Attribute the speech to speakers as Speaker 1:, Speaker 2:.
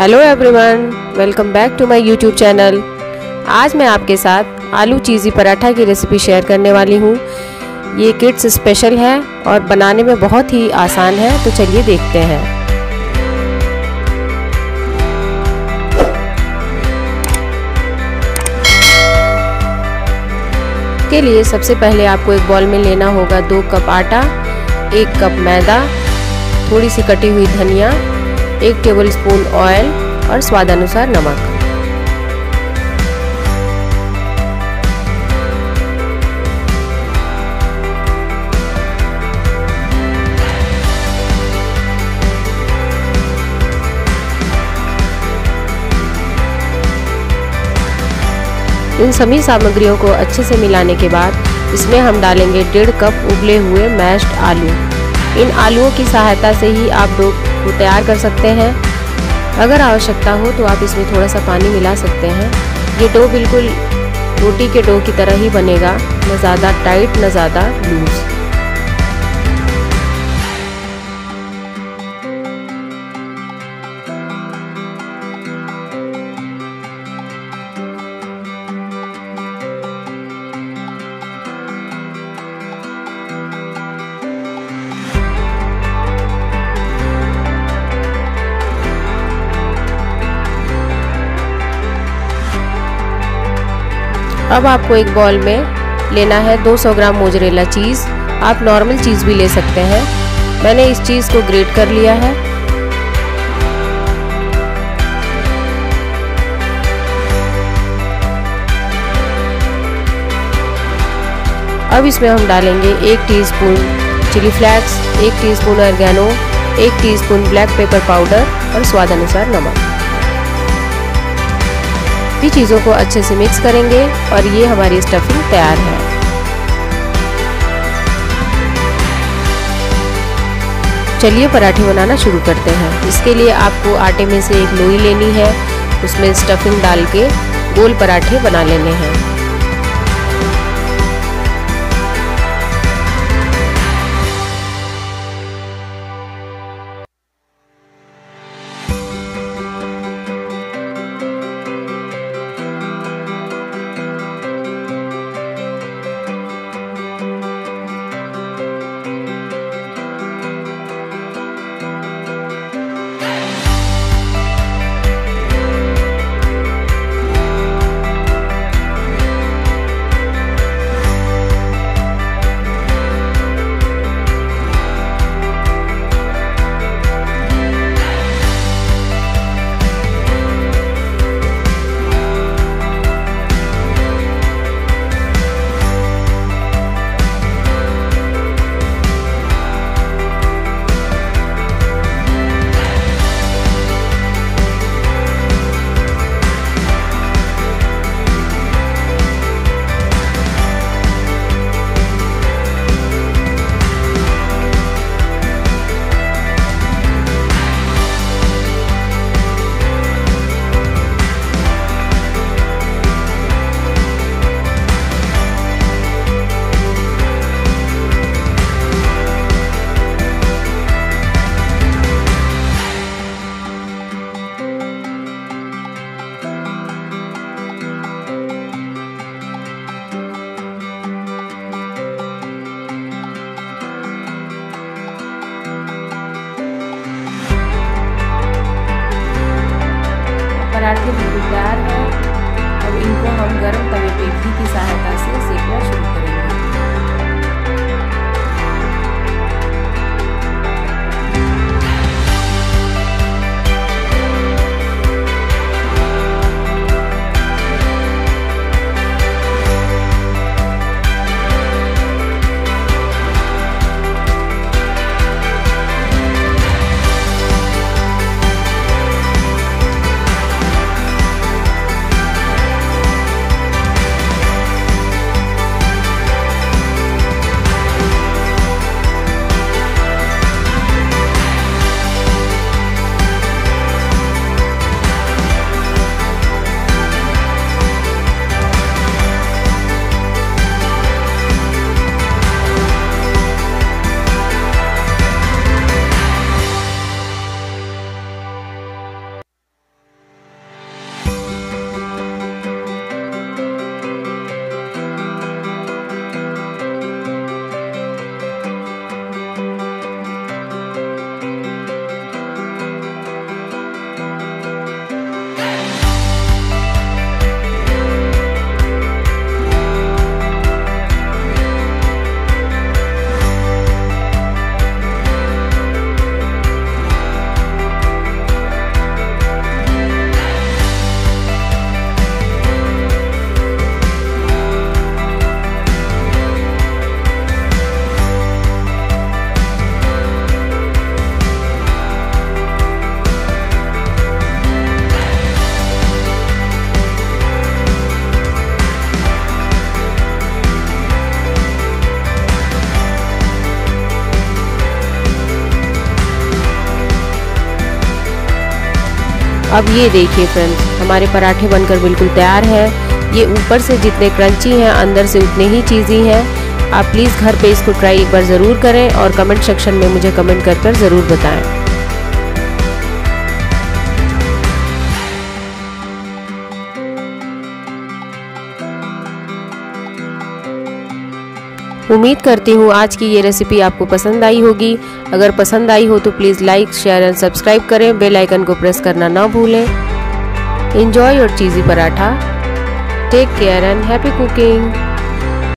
Speaker 1: Hello everyone welcome back to my YouTube channel आज मैं आपके साथ आलू चीज़ी पराठा की रेसिपी शेयर करने वाली हूँ। ये किड्स स्पेशल है और बनाने में बहुत ही आसान है तो चलिए देखते हैं। के लिए सबसे पहले आपको एक बॉल में लेना होगा दो कप आटा, एक कप मैदा, थोड़ी सी कटी हुई धनिया एक टेबल स्पून ऑयल और स्वादानुसार नमक। इन सभी सामग्रियों को अच्छे से मिलाने के बाद इसमें हम डालेंगे डेढ़ कप उबले हुए मैश्ड आलू। इन आलूओं की सहायता से ही आप डो को तैयार कर सकते हैं। अगर आवश्यकता हो तो आप इसमें थोड़ा सा पानी मिला सकते हैं। ये डो बिल्कुल रोटी के डो की तरह ही बनेगा, न ज़्यादा टाइट, न ज़्यादा लूज़। अब आपको एक बॉल में लेना है 200 ग्राम मोजरेला चीज़ आप नॉर्मल चीज़ भी ले सकते हैं। मैंने इस चीज़ को ग्रेट कर लिया है। अब इसमें हम डालेंगे एक टीस्पून चिली फ्लैक्स एक टीस्पून ऑर्गेनो एक टीस्पून ब्लैक पेपर पाउडर और स्वाद अनुसार नमक। सभी चीज़ों को अच्छे से मिक्स करेंगे और ये हमारी स्टफिंग तैयार है। चलिए पराठे बनाना शुरू करते हैं। इसके लिए आपको आटे में से एक लोई लेनी है। उसमें स्टफिंग डाल के गोल पराठे बना लेने हैं। बिल्कुल तैयार है। अब इनको हम गर्म तवे पे घी की सहायता से। अब ये देखिए फ्रेंड्स हमारे पराठे बनकर बिल्कुल तैयार हैं। ये ऊपर से जितने क्रंची हैं, अंदर से उतने ही चीज़ी हैं। आप प्लीज़ घर पे इसको ट्राई एक बार ज़रूर करें और कमेंट सेक्शन में मुझे कमेंट कर कर ज़रूर बताएँ। उम्मीद करती हूँ आज की ये रेसिपी आपको पसंद आई होगी। अगर पसंद आई हो तो please like share and subscribe करें। बेल आइकन को प्रेस करना ना भूलें। Enjoy your cheesy paratha. Take care and happy cooking